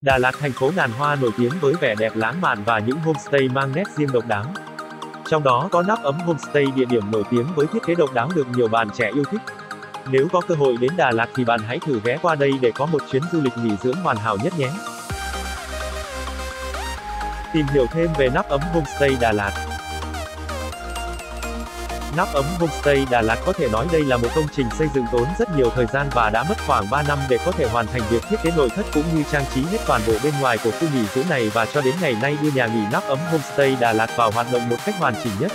Đà Lạt, thành phố ngàn hoa nổi tiếng với vẻ đẹp lãng mạn và những homestay mang nét riêng độc đáo. Trong đó có nắp ấm homestay địa điểm nổi tiếng với thiết kế độc đáo được nhiều bạn trẻ yêu thích. Nếu có cơ hội đến Đà Lạt thì bạn hãy thử ghé qua đây để có một chuyến du lịch nghỉ dưỡng hoàn hảo nhất nhé. Tìm hiểu thêm về nắp ấm homestay Đà Lạt. Nắp ấm Homestay Đà Lạt có thể nói đây là một công trình xây dựng tốn rất nhiều thời gian và đã mất khoảng 3 năm để có thể hoàn thành việc thiết kế nội thất cũng như trang trí hết toàn bộ bên ngoài của khu nghỉ dưỡng này và cho đến ngày nay đưa nhà nghỉ nắp ấm Homestay Đà Lạt vào hoạt động một cách hoàn chỉnh nhất.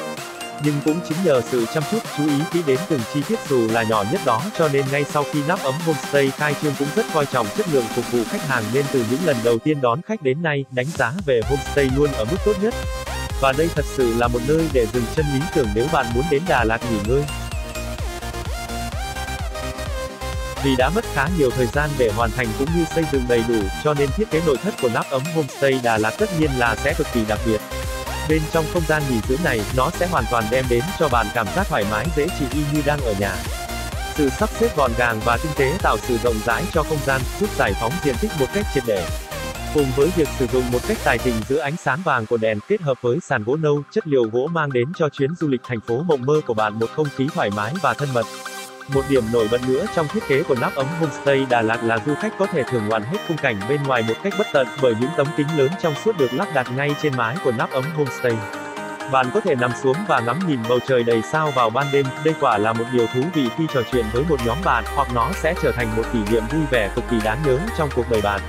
Nhưng cũng chính nhờ sự chăm chút, chú ý kỹ đến từng chi tiết dù là nhỏ nhất đó cho nên ngay sau khi nắp ấm homestay khai trương cũng rất coi trọng chất lượng phục vụ khách hàng nên từ những lần đầu tiên đón khách đến nay, đánh giá về homestay luôn ở mức tốt nhất. Và đây thật sự là một nơi để dừng chân lý tưởng nếu bạn muốn đến Đà Lạt nghỉ ngơi. Vì đã mất khá nhiều thời gian để hoàn thành cũng như xây dựng đầy đủ, cho nên thiết kế nội thất của nắp ấm homestay Đà Lạt tất nhiên là sẽ cực kỳ đặc biệt. Bên trong không gian nghỉ dưỡng này, nó sẽ hoàn toàn đem đến cho bạn cảm giác thoải mái dễ chịu y như đang ở nhà. Sự sắp xếp gọn gàng và tinh tế tạo sự rộng rãi cho không gian, giúp giải phóng diện tích một cách triệt để. Cùng với việc sử dụng một cách tài tình giữa ánh sáng vàng của đèn kết hợp với sàn gỗ nâu, chất liệu gỗ mang đến cho chuyến du lịch thành phố mộng mơ của bạn một không khí thoải mái và thân mật. Một điểm nổi bật nữa trong thiết kế của nắp ấm homestay Đà Lạt là du khách có thể thưởng ngoạn hết khung cảnh bên ngoài một cách bất tận bởi những tấm kính lớn trong suốt được lắp đặt ngay trên mái của nắp ấm homestay. Bạn có thể nằm xuống và ngắm nhìn bầu trời đầy sao vào ban đêm, đây quả là một điều thú vị khi trò chuyện với một nhóm bạn, hoặc nó sẽ trở thành một kỷ niệm vui vẻ cực kỳ đáng nhớ trong cuộc đời bạn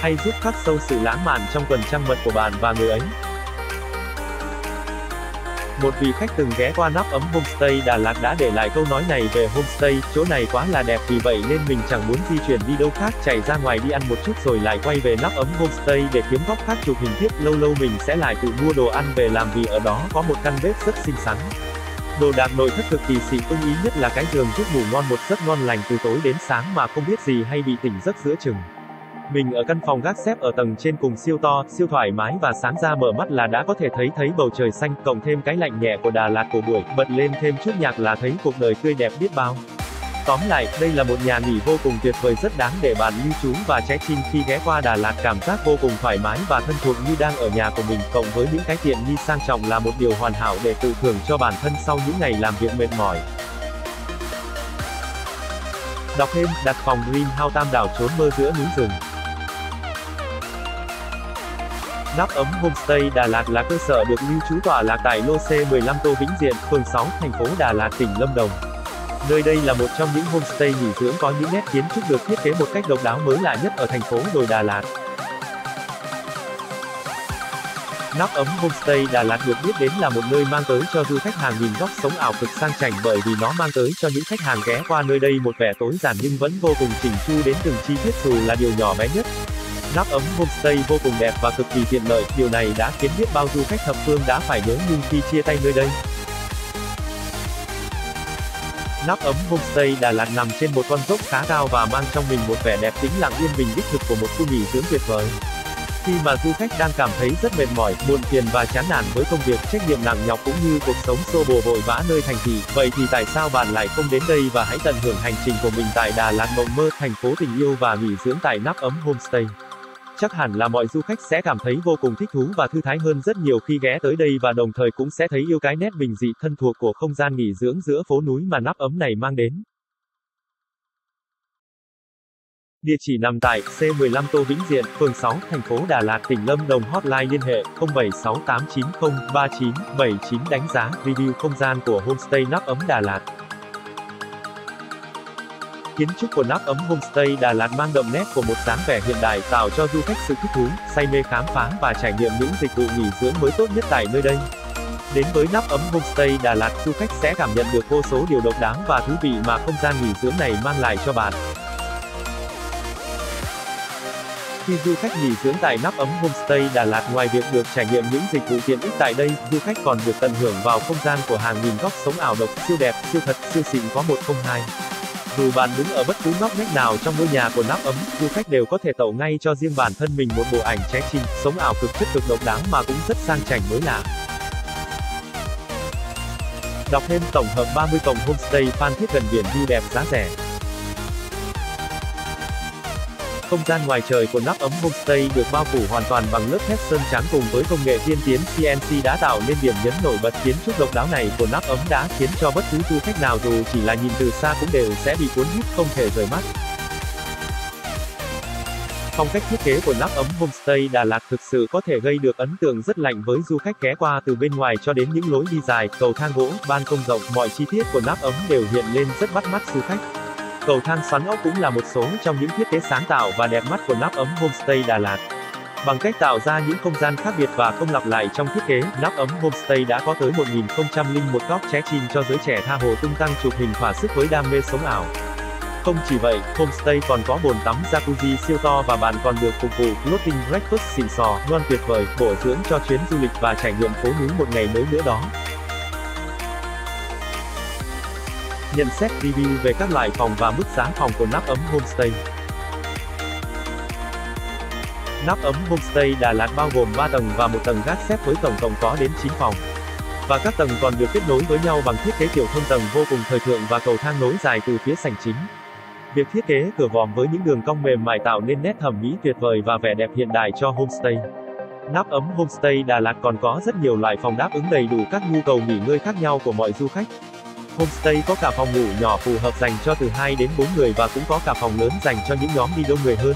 hay giúp khắc sâu sự lãng mạn trong tuần trăng mật của bạn và người ấy. Một vị khách từng ghé qua nắp ấm homestay Đà Lạt đã để lại câu nói này về homestay, chỗ này quá là đẹp vì vậy nên mình chẳng muốn di chuyển đi đâu khác chạy ra ngoài đi ăn một chút rồi lại quay về nắp ấm homestay để kiếm góc khác chụp hình thiết. lâu lâu mình sẽ lại tự mua đồ ăn về làm vì ở đó có một căn bếp rất xinh xắn. Đồ đạc nội thất cực kỳ xịn ưng ý nhất là cái giường giúp ngủ ngon một giấc ngon lành từ tối đến sáng mà không biết gì hay bị tỉnh giấc giữa chừng. Mình ở căn phòng gác xếp ở tầng trên cùng siêu to, siêu thoải mái và sáng ra mở mắt là đã có thể thấy thấy bầu trời xanh, cộng thêm cái lạnh nhẹ của Đà Lạt của buổi, bật lên thêm chút nhạc là thấy cuộc đời tươi đẹp biết bao. Tóm lại, đây là một nhà nghỉ vô cùng tuyệt vời rất đáng để bạn lưu trú và trái tim khi ghé qua Đà Lạt cảm giác vô cùng thoải mái và thân thuộc như đang ở nhà của mình, cộng với những cái tiện nghi sang trọng là một điều hoàn hảo để tự thưởng cho bản thân sau những ngày làm việc mệt mỏi. Đọc thêm, đặt phòng Green House Tam Đảo trốn mơ giữa núi rừng. Nắp ấm Homestay Đà Lạt là cơ sở được lưu trú tọa lạc tại lô C15 Tô Vĩnh Diện, phường 6, thành phố Đà Lạt, tỉnh Lâm Đồng. Nơi đây là một trong những homestay nghỉ dưỡng có những nét kiến trúc được thiết kế một cách độc đáo mới lạ nhất ở thành phố đồi Đà Lạt. Nắp ấm Homestay Đà Lạt được biết đến là một nơi mang tới cho du khách hàng nghìn góc sống ảo cực sang chảnh bởi vì nó mang tới cho những khách hàng ghé qua nơi đây một vẻ tối giản nhưng vẫn vô cùng chỉnh chu đến từng chi tiết dù là điều nhỏ bé nhất. Nắp ấm homestay vô cùng đẹp và cực kỳ tiện lợi, điều này đã khiến biết bao du khách thập phương đã phải nhớ nhung khi chia tay nơi đây. Nắp ấm homestay Đà Lạt nằm trên một con dốc khá cao và mang trong mình một vẻ đẹp tĩnh lặng yên bình đích thực của một khu nghỉ dưỡng tuyệt vời. Khi mà du khách đang cảm thấy rất mệt mỏi, buồn phiền và chán nản với công việc, trách nhiệm nặng nhọc cũng như cuộc sống xô bồ vội vã nơi thành thị, vậy thì tại sao bạn lại không đến đây và hãy tận hưởng hành trình của mình tại Đà Lạt mộng mơ, thành phố tình yêu và nghỉ dưỡng tại nắp ấm homestay? Chắc hẳn là mọi du khách sẽ cảm thấy vô cùng thích thú và thư thái hơn rất nhiều khi ghé tới đây và đồng thời cũng sẽ thấy yêu cái nét bình dị thân thuộc của không gian nghỉ dưỡng giữa phố núi mà nắp ấm này mang đến. Địa chỉ nằm tại C15 Tô Vĩnh Diện, phường 6, thành phố Đà Lạt, tỉnh Lâm Đồng. Hotline liên hệ 0768903979 đánh giá review không gian của homestay nắp ấm Đà Lạt. Kiến trúc của nắp ấm homestay Đà Lạt mang đậm nét của một dáng vẻ hiện đại tạo cho du khách sự thích thú, say mê khám phá và trải nghiệm những dịch vụ nghỉ dưỡng mới tốt nhất tại nơi đây. Đến với nắp ấm homestay Đà Lạt, du khách sẽ cảm nhận được vô số điều độc đáo và thú vị mà không gian nghỉ dưỡng này mang lại cho bạn. Khi du khách nghỉ dưỡng tại nắp ấm homestay Đà Lạt ngoài việc được trải nghiệm những dịch vụ tiện ích tại đây, du khách còn được tận hưởng vào không gian của hàng nghìn góc sống ảo độc, siêu đẹp, siêu thật, siêu xịn có 102. Dù bạn đứng ở bất cứ ngóc ngách nào trong ngôi nhà của nắp ấm, du khách đều có thể tậu ngay cho riêng bản thân mình một bộ ảnh trái chinh, sống ảo cực chất cực độc đáo mà cũng rất sang chảnh mới lạ. Đọc thêm tổng hợp 30 cổng homestay Phan Thiết gần biển view đẹp giá rẻ. Không gian ngoài trời của nắp ấm homestay được bao phủ hoàn toàn bằng lớp thép sơn trắng cùng với công nghệ tiên tiến CNC đã tạo nên điểm nhấn nổi bật kiến trúc độc đáo này của nắp ấm đã khiến cho bất cứ du khách nào dù chỉ là nhìn từ xa cũng đều sẽ bị cuốn hút không thể rời mắt. Phong cách thiết kế của nắp ấm homestay Đà Lạt thực sự có thể gây được ấn tượng rất lạnh với du khách ghé qua từ bên ngoài cho đến những lối đi dài, cầu thang gỗ, ban công rộng, mọi chi tiết của nắp ấm đều hiện lên rất bắt mắt du khách. Cầu thang xoắn ốc cũng là một số trong những thiết kế sáng tạo và đẹp mắt của nắp ấm homestay Đà Lạt. Bằng cách tạo ra những không gian khác biệt và không lặp lại trong thiết kế, nắp ấm homestay đã có tới 1001 góc check-in cho giới trẻ tha hồ tung tăng chụp hình thỏa sức với đam mê sống ảo. Không chỉ vậy, homestay còn có bồn tắm jacuzzi siêu to và bạn còn được phục vụ floating breakfast xịn sò, ngon tuyệt vời, bổ dưỡng cho chuyến du lịch và trải nghiệm phố núi một ngày mới nữa đó. Nhận xét review về các loại phòng và mức giá phòng của nắp ấm homestay. Nắp ấm homestay Đà Lạt bao gồm 3 tầng và một tầng gác xếp với tổng cộng có đến 9 phòng. Và các tầng còn được kết nối với nhau bằng thiết kế kiểu thông tầng vô cùng thời thượng và cầu thang nối dài từ phía sảnh chính. Việc thiết kế cửa vòm với những đường cong mềm mại tạo nên nét thẩm mỹ tuyệt vời và vẻ đẹp hiện đại cho homestay. Nắp ấm homestay Đà Lạt còn có rất nhiều loại phòng đáp ứng đầy đủ các nhu cầu nghỉ ngơi khác nhau của mọi du khách. Homestay có cả phòng ngủ nhỏ phù hợp dành cho từ 2 đến 4 người và cũng có cả phòng lớn dành cho những nhóm đi đông người hơn.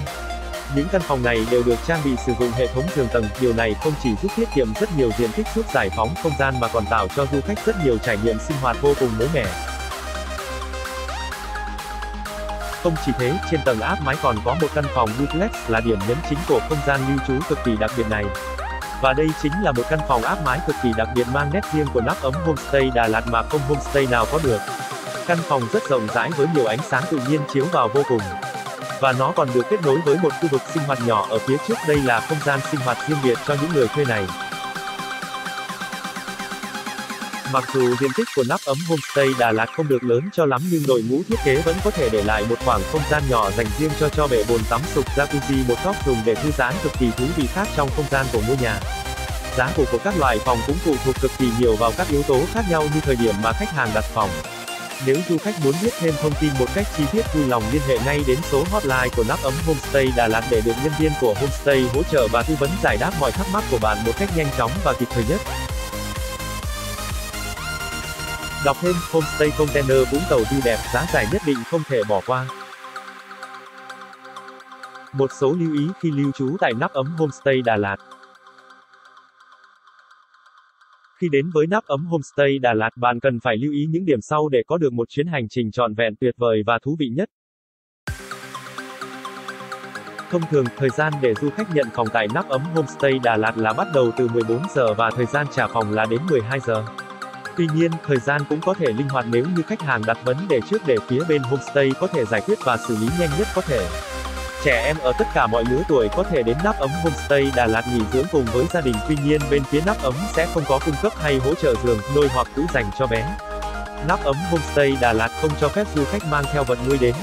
Những căn phòng này đều được trang bị sử dụng hệ thống giường tầng, điều này không chỉ giúp tiết kiệm rất nhiều diện tích giúp giải phóng không gian mà còn tạo cho du khách rất nhiều trải nghiệm sinh hoạt vô cùng mới mẻ. Không chỉ thế, trên tầng áp mái còn có một căn phòng duplex là điểm nhấn chính của không gian lưu trú cực kỳ đặc biệt này. Và đây chính là một căn phòng áp mái cực kỳ đặc biệt mang nét riêng của nắp ấm homestay Đà Lạt mà không homestay nào có được. Căn phòng rất rộng rãi với nhiều ánh sáng tự nhiên chiếu vào vô cùng. Và nó còn được kết nối với một khu vực sinh hoạt nhỏ ở phía trước đây là không gian sinh hoạt riêng biệt cho những người thuê này. Mặc dù diện tích của nắp ấm homestay Đà Lạt không được lớn cho lắm nhưng đội ngũ thiết kế vẫn có thể để lại một khoảng không gian nhỏ dành riêng cho cho bể bồn tắm sục jacuzzi, một góc dùng để thư giãn cực kỳ thú vị khác trong không gian của ngôi nhà. Giá của của các loại phòng cũng phụ thuộc cực kỳ nhiều vào các yếu tố khác nhau như thời điểm mà khách hàng đặt phòng. Nếu du khách muốn biết thêm thông tin một cách chi tiết, vui lòng liên hệ ngay đến số hotline của nắp ấm Homestay Đà Lạt để được nhân viên của Homestay hỗ trợ và tư vấn giải đáp mọi thắc mắc của bạn một cách nhanh chóng và kịp thời nhất. Đọc thêm, Homestay Container Vũng Tàu view đẹp, giá giải nhất định không thể bỏ qua. Một số lưu ý khi lưu trú tại nắp ấm Homestay Đà Lạt. Khi đến với nắp ấm Homestay Đà Lạt bạn cần phải lưu ý những điểm sau để có được một chuyến hành trình trọn vẹn tuyệt vời và thú vị nhất. Thông thường, thời gian để du khách nhận phòng tại nắp ấm Homestay Đà Lạt là bắt đầu từ 14 giờ và thời gian trả phòng là đến 12 giờ. Tuy nhiên, thời gian cũng có thể linh hoạt nếu như khách hàng đặt vấn đề trước để phía bên homestay có thể giải quyết và xử lý nhanh nhất có thể. Trẻ em ở tất cả mọi lứa tuổi có thể đến nắp ấm homestay Đà Lạt nghỉ dưỡng cùng với gia đình tuy nhiên bên phía nắp ấm sẽ không có cung cấp hay hỗ trợ giường, nôi hoặc tủ dành cho bé. Nắp ấm homestay Đà Lạt không cho phép du khách mang theo vật nuôi đến.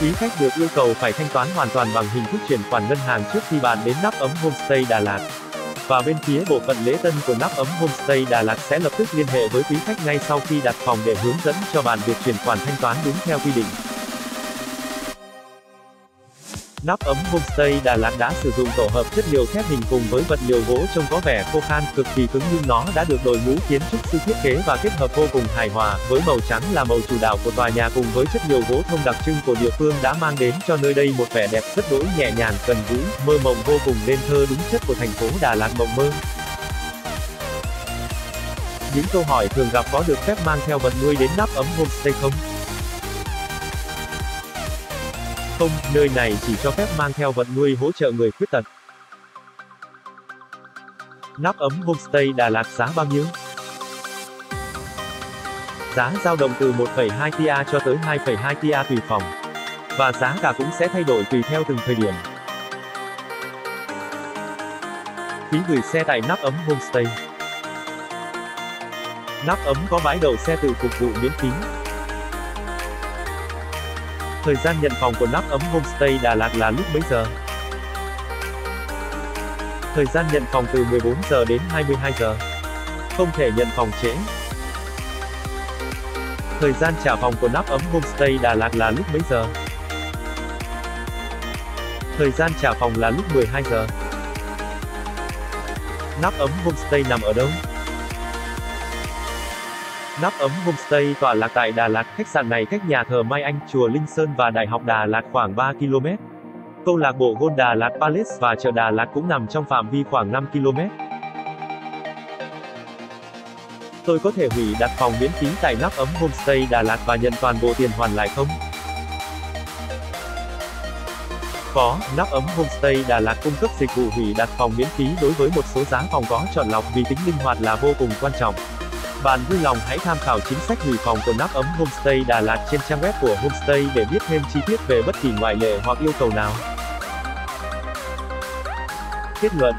Quý khách được yêu cầu phải thanh toán hoàn toàn bằng hình thức chuyển khoản ngân hàng trước khi bạn đến nắp ấm homestay Đà Lạt. Và bên phía bộ phận lễ tân của nắp ấm Homestay Đà Lạt sẽ lập tức liên hệ với quý khách ngay sau khi đặt phòng để hướng dẫn cho bạn việc chuyển khoản thanh toán đúng theo quy định. Nắp ấm Homestay Đà Lạt đã sử dụng tổ hợp chất liệu thép hình cùng với vật liệu gỗ trông có vẻ khô khan cực kỳ cứng nhưng nó đã được đội ngũ kiến trúc sư thiết kế và kết hợp vô cùng hài hòa, với màu trắng là màu chủ đạo của tòa nhà cùng với chất liệu gỗ thông đặc trưng của địa phương đã mang đến cho nơi đây một vẻ đẹp rất đỗi nhẹ nhàng, gần gũi, mơ mộng vô cùng nên thơ đúng chất của thành phố Đà Lạt mộng mơ. Những câu hỏi thường gặp có được phép mang theo vật nuôi đến nắp ấm homestay không? Không, nơi này chỉ cho phép mang theo vật nuôi hỗ trợ người khuyết tật. Nắp ấm Homestay Đà Lạt giá bao nhiêu? Giá dao động từ 1,2 tia cho tới 2,2 tia tùy phòng. Và giá cả cũng sẽ thay đổi tùy theo từng thời điểm. Phí gửi xe tại nắp ấm Homestay Nắp ấm có bãi đậu xe tự phục vụ miễn phí. Thời gian nhận phòng của nắp ấm Homestay Đà Lạt là lúc mấy giờ? Thời gian nhận phòng từ 14 giờ đến 22 giờ. Không thể nhận phòng trễ. Thời gian trả phòng của nắp ấm Homestay Đà Lạt là lúc mấy giờ? Thời gian trả phòng là lúc 12 giờ. Nắp ấm homestay nằm ở đâu? Nắp ấm homestay tọa lạc tại Đà Lạt, khách sạn này cách nhà thờ Mai Anh, chùa Linh Sơn và Đại học Đà Lạt khoảng 3 km. Câu lạc bộ Gold Đà Lạt Palace và chợ Đà Lạt cũng nằm trong phạm vi khoảng 5 km. Tôi có thể hủy đặt phòng miễn phí tại nắp ấm homestay Đà Lạt và nhận toàn bộ tiền hoàn lại không? Có, nắp ấm homestay Đà Lạt cung cấp dịch vụ hủy đặt phòng miễn phí đối với một số giá phòng có chọn lọc vì tính linh hoạt là vô cùng quan trọng. Bạn vui lòng hãy tham khảo chính sách hủy phòng của nắp ấm Homestay Đà Lạt trên trang web của Homestay để biết thêm chi tiết về bất kỳ ngoại lệ hoặc yêu cầu nào. Kết luận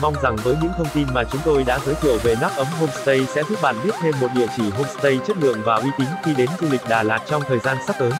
Mong rằng với những thông tin mà chúng tôi đã giới thiệu về nắp ấm homestay sẽ giúp bạn biết thêm một địa chỉ homestay chất lượng và uy tín khi đến du lịch Đà Lạt trong thời gian sắp tới.